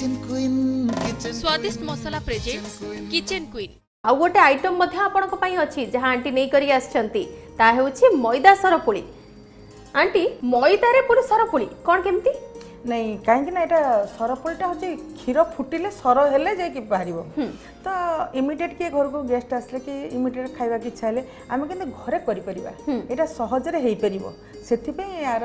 ସ୍ୱାଦିଷ୍ଟ ମସଲା kitchen queen ଆଉ ଗୋଟେ ଆଇଟମ ମଧ୍ୟ ଆପଣଙ୍କ ପାଇଁ ଅଛି ଯାହା ଆଣ୍ଟି ନେଇକରି ଆସିଛନ୍ତି ତାହା ହେଉଛି ମଇଦା ସରପୁଳି ଆଣ୍ଟି ମଇଦାରେ ପୁଣି ସରପୁଳି କ'ଣ କେମିତି ନାଇଁ କାହିଁକି ନା ଏଇଟା ସରପୁଳିଟା ହେଉଛି କ୍ଷୀର ଫୁଟିଲେ ସର ହେଲେ ଯାଇକି ବାହାରିବ ତ ଇମିଡ଼ିଏଟ୍ କିଏ ଘରକୁ ଗେଷ୍ଟ ଆସିଲେ କି ଇମିଡ଼ିଏଟ୍ ଖାଇବାକୁ ଇଚ୍ଛା ହେଲେ ଆମେ କିନ୍ତୁ ଘରେ କରିପାରିବା ଏଇଟା ସହଜରେ ହେଇପାରିବ ସେଥିପାଇଁ ଏହାର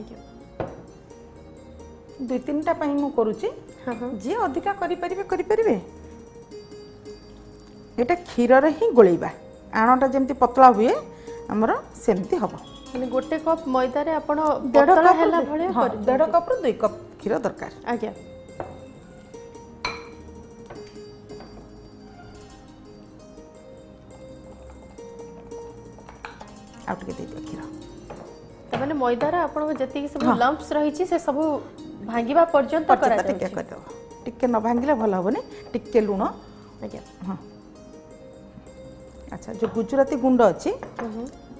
ଆଜ୍ଞା ଦୁଇ ତିନିଟା ପାଇଁ ମୁଁ କରୁଛି ଯିଏ ଅଧିକା କରିପାରିବେ କରିପାରିବେ ଏଇଟା କ୍ଷୀରରେ ହିଁ ଗୋଳେଇବା ଆଣଟା ଯେମିତି ପତଳା ହୁଏ ଆମର ସେମିତି ହେବ ମାନେ ଗୋଟେ କପ୍ ମଇଦାରେ ଆପଣ ଦେଢ଼ କପ୍ ହେଲା ଭଳିଆ ଦେଢ଼ କପ୍ରୁ ଦୁଇ କପ୍ କ୍ଷୀର ଦରକାର ଆଜ୍ଞା ଆଉ ଟିକେ ଦେଇଦିଅ କ୍ଷୀର ତାମାନେ ମଇଦାର ଆପଣଙ୍କ ଯେତିକି ସବୁ ଲମ୍ପସ୍ ରହିଛି ସେ ସବୁ ଭାଙ୍ଗିବା ପର୍ଯ୍ୟନ୍ତ ଟିକେ କରିଦେବ ଟିକେ ନ ଭାଙ୍ଗିଲେ ଭଲ ହେବନି ଟିକେ ଲୁଣ ଆଜ୍ଞା ହଁ ଆଚ୍ଛା ଯେଉଁ ଗୁଜୁରାତି ଗୁଣ୍ଡ ଅଛି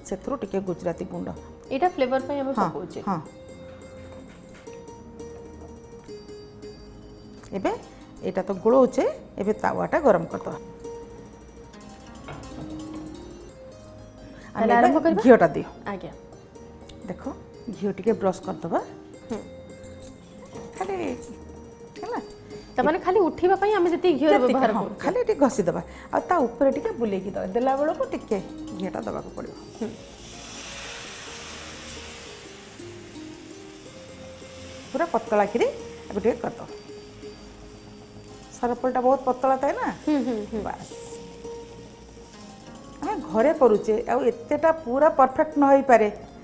ସେଥିରୁ ଟିକେ ଗୁଜୁରାତି ଗୁଣ୍ଡ ଏଇଟା ଫ୍ଲେଭର ପାଇଁ ଆମେ ପକାଉଛେ ହଁ ଏବେ ଏଇଟା ତ ଗୋଳଉଛେ ଏବେ ତାୱାଟା ଗରମ କରିଦେବା ଆମେ ଘିଅଟା ଦିଅ ଆଜ୍ଞା ଦେଖ ଘିଅ ଟିକେ ବ୍ରସ୍ କରିଦେବା ଖାଲି ହେଲା ତାମାନେ ଖାଲି ଉଠିବା ପାଇଁ ଆମେ ଯେତିକି ଘିଅ ବ୍ୟବହାର କରୁ ଖାଲି ଟିକେ ଘଷି ଦେବା ଆଉ ତା ଉପରେ ଟିକେ ବୁଲେଇକି ଦେବା ଦେଲା ବେଳକୁ ଟିକେ ଘିଅଟା ଦେବାକୁ ପଡ଼ିବ ପୁରା ପତଳା କ୍ଷୀରି ଆକୁ ଟିକେ କରିଦେବା ସରପଲଟା ବହୁତ ପତଳା ଥାଏ ନା ବାସ୍ ଆମେ ଘରେ କରୁଛେ ଆଉ ଏତେଟା ପୁରା ପରଫେକ୍ଟ ନ ହେଇପାରେ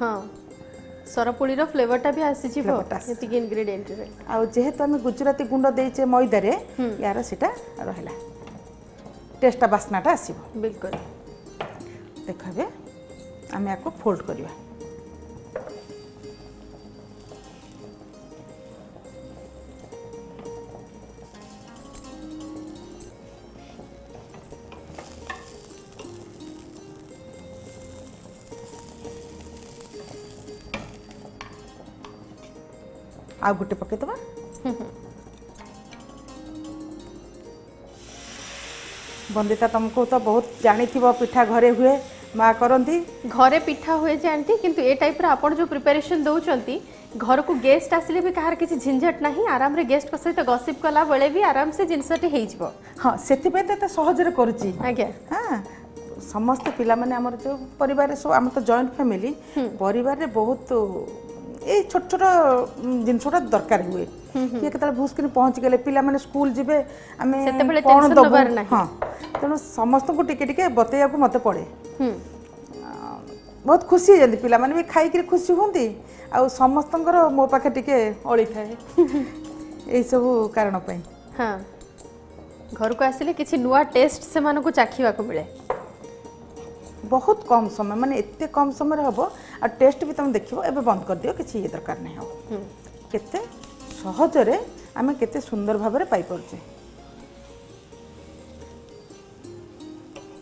ହଁ ସରପୁଳିର ଫ୍ଲେଭରଟା ବି ଆସିଯିବ ଏତିକି ଇନଗ୍ରିଡିଏଣ୍ଟରେ ଆଉ ଯେହେତୁ ଆମେ ଗୁଜୁରାତି ଗୁଣ୍ଡ ଦେଇଛେ ମଇଦାରେ ୟାର ସେଇଟା ରହିଲା ଟେଷ୍ଟଟା ବାସ୍ନାଟା ଆସିବ ବିଲକୁଲ ଦେଖ ଏବେ ଆମେ ୟାକୁ ଫୋଲ୍ଡ କରିବା ଆଉ ଗୋଟେ ପକେଇଦେବା ବନ୍ଦିତା ତମକୁ ତ ବହୁତ ଜାଣିଥିବ ପିଠା ଘରେ ହୁଏ ମା କରନ୍ତି ଘରେ ପିଠା ହୁଏ ଯେ ଆଣ୍ଟି କିନ୍ତୁ ଏ ଟାଇପ୍ର ଆପଣ ଯେଉଁ ପ୍ରିପାରେସନ୍ ଦେଉଛନ୍ତି ଘରକୁ ଗେଷ୍ଟ ଆସିଲେ ବି କାହାର କିଛି ଝିଞ୍ଝଟ ନାହିଁ ଆରାମରେ ଗେଷ୍ଟଙ୍କ ସହିତ ଗସିପ୍ କଲା ବେଳେ ବି ଆରାମସେ ଜିନିଷଟି ହେଇଯିବ ହଁ ସେଥିପାଇଁ ତ ଏତେ ସହଜରେ କରୁଛି ଆଜ୍ଞା ହଁ ସମସ୍ତେ ପିଲାମାନେ ଆମର ଯେଉଁ ପରିବାରରେ ସବୁ ଆମର ତ ଜଏଣ୍ଟ ଫ୍ୟାମିଲି ପରିବାରରେ ବହୁତ ଏଇ ଛୋଟ ଛୋଟ ଜିନିଷଟା ଦରକାର ହୁଏ କିଏ କେତେବେଳେ ଭୁସ୍ କିନି ପହଞ୍ଚିଗଲେ ପିଲାମାନେ ସ୍କୁଲ ଯିବେ ଆମେ କ'ଣ ଦେବୁ ହଁ ତେଣୁ ସମସ୍ତଙ୍କୁ ଟିକେ ଟିକେ ବତେଇବାକୁ ମୋତେ ପଡ଼େ ବହୁତ ଖୁସି ହେଇଯାନ୍ତି ପିଲାମାନେ ବି ଖାଇକିରି ଖୁସି ହୁଅନ୍ତି ଆଉ ସମସ୍ତଙ୍କର ମୋ ପାଖେ ଟିକେ ଅଳି ଥାଏ ଏଇସବୁ କାରଣ ପାଇଁ ହଁ ଘରକୁ ଆସିଲେ କିଛି ନୂଆ ଟେଷ୍ଟ ସେମାନଙ୍କୁ ଚାଖିବାକୁ ମିଳେ ବହୁତ କମ୍ ସମୟ ମାନେ ଏତେ କମ୍ ସମୟରେ ହେବ ଆଉ ଟେଷ୍ଟ ବି ତୁମେ ଦେଖିବ ଏବେ ବନ୍ଦ କରିଦିଅ କିଛି ଇଏ ଦରକାର ନାହିଁ ହେବ କେତେ ସହଜରେ ଆମେ କେତେ ସୁନ୍ଦର ଭାବରେ ପାଇପାରୁଛେ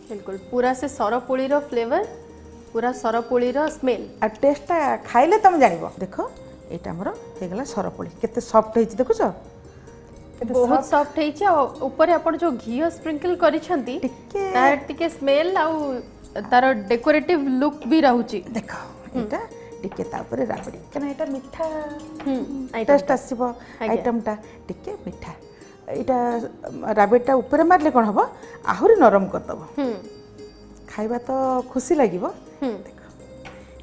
ବିଲକୁଲ ପୁରା ସେ ସରପୁଳିର ଫ୍ଲେଭର ପୁରା ସରପୁଳିର ସ୍ମେଲ୍ ଆଉ ଟେଷ୍ଟଟା ଖାଇଲେ ତୁମେ ଜାଣିବ ଦେଖ ଏଇଟା ଆମର ହେଇଗଲା ସରପୁଳି କେତେ ସଫ୍ଟ ହେଇଛି ଦେଖୁଛ ବହୁତ ସଫ୍ଟ ହେଇଛି ଆଉ ଉପରେ ଆପଣ ଯେଉଁ ଘିଅ ସ୍ପ୍ରିଙ୍କଲ କରିଛନ୍ତି ତାର ଟିକେ ସ୍ମେଲ ଆଉ ତାର ଡେକୋରେଟିଭ ଲୁକ୍ ବି ରହୁଛି ଦେଖ ଏଇଟା ଟିକେ ଉପରେ ରାବିଡ଼ି କାରଣ ଏଇଟା ମିଠା ଟେଷ୍ଟ ଆସିବ ଆଇଟମଟା ଟିକେ ମିଠା ଏଇଟା ରାବିଡ଼ିଟା ଉପରେ ମାରିଲେ କ'ଣ ହେବ ଆହୁରି ନରମ କରିଦେବ ଖାଇବା ତ ଖୁସି ଲାଗିବ ଦେଖ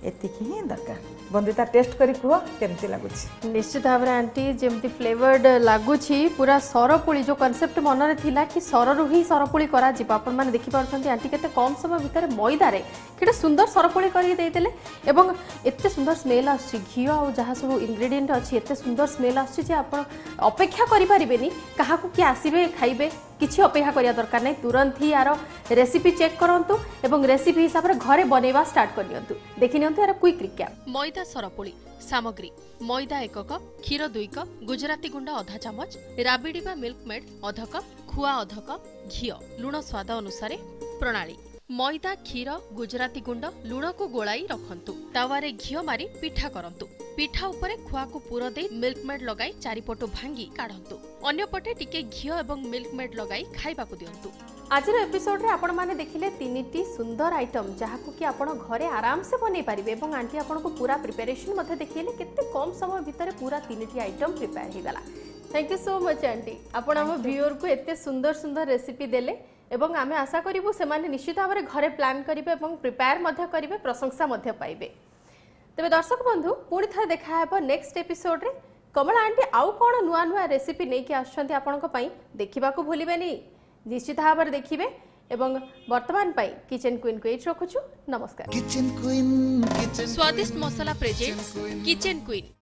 ଏତିକି ହିଁ ଦରକାର বন্দিতা টেস্ট করে কুহ কেমতি লাগুছি নিশ্চিত ভাবে আন্টি যেমতি ফ্লেভার্ড লাগুছি পুরা সরপুলি যে কনসেপ্ট মনরে থিলা কি সররু হি সরপুলি করা যিব আপন মানে দেখি পারছন্তি আন্টি কেতে কম সময় ভিতরে ময়দারে কেটা সুন্দর সরপুলি করি দেইতেলে এবং এতে সুন্দর স্মেল আসছে ঘিও আউ যাহা সব ইনগ্রেডিয়েন্ট আছে এতে সুন্দর স্মেল আসছে যে আপন অপেক্ষা করি পারিবেনি কাহাকু কি আসিবে খাইবে କିଛି ଅପେକ୍ଷା କରିବା ଦରକାର ନାହିଁ ତୁରନ୍ତ ହିଁ ଆର ରେସିପି ଚେକ୍ କରନ୍ତୁ ଏବଂ ରେସିପି ହିସାବରେ ଘରେ ବନେଇବା ଷ୍ଟାର୍ଟ କରିଦିଅନ୍ତୁ ଦେଖି ନିଅନ୍ତୁ ଏହାର କ୍ୱିକ୍ ରିକ୍ୟାପ୍ ମଇଦା ସରପୁଳି ସାମଗ୍ରୀ ମଇଦା ଏକକ କ୍ଷୀର ଦୁଇ କପ୍ ଗୁଜରାତି ଗୁଣ୍ଡ ଅଧା ଚାମଚ ରାବିଡ଼ି ବା ମିଲ୍କମେଡ୍ ଅଧ କପ୍ ଖୁଆ ଅଧ କପ୍ ଘିଅ ଲୁଣ ସ୍ୱାଦ ଅନୁସାରେ ପ୍ରଣାଳୀ ମଇଦା କ୍ଷୀର ଗୁଜରାତି ଗୁଣ୍ଡ ଲୁଣକୁ ଗୋଳାଇ ରଖନ୍ତୁ ତାୱାରେ ଘିଅ ମାରି ପିଠା କରନ୍ତୁ ପିଠା ଉପରେ ଖୁଆକୁ ପୁର ଦେଇ ମିଲ୍କମେଡ୍ ଲଗାଇ ଚାରିପଟୁ ଭାଙ୍ଗି କାଢ଼ନ୍ତୁ ଅନ୍ୟପଟେ ଟିକେ ଘିଅ ଏବଂ ମିଲ୍କମେଡ୍ ଲଗାଇ ଖାଇବାକୁ ଦିଅନ୍ତୁ ଆଜିର ଏପିସୋଡ୍ରେ ଆପଣମାନେ ଦେଖିଲେ ତିନିଟି ସୁନ୍ଦର ଆଇଟମ୍ ଯାହାକୁ କି ଆପଣ ଘରେ ଆରାମସେ ବନେଇ ପାରିବେ ଏବଂ ଆଣ୍ଟି ଆପଣଙ୍କୁ ପୁରା ପ୍ରିପାରେସନ୍ ମଧ୍ୟ ଦେଖେଇଲେ କେତେ କମ୍ ସମୟ ଭିତରେ ପୁରା ତିନିଟି ଆଇଟମ୍ ପ୍ରିପେୟାର ହେଇଗଲା thank you so much aunty আপনার আমার ভিওরকু এত সুন্দর সুন্দর রেসিপি দেলে এবং আমি আশা করবু সে নিশ্চিত ভাবে ঘরে প্ল্যান করবে এবং প্রিপেয়ার করবে প্রশংসা পাইবে তবে দর্শক বন্ধু পুঁ থাকে দেখা হব নেক্সট এপিসোডে কমলা আন্টি আউ কোণ নূয়া নূয়া রেসিপি নেই আসছেন আপনার দেখা ভুলবে নিশ্চিত ভাবে দেখবে এবং বর্তমান পাই কিচেন কুইন কু এইটি রখুছু নমস্কার কিচেন কুইন স্বাদিষ্ট মশলা প্রেজেন্ট কিচেন কুইন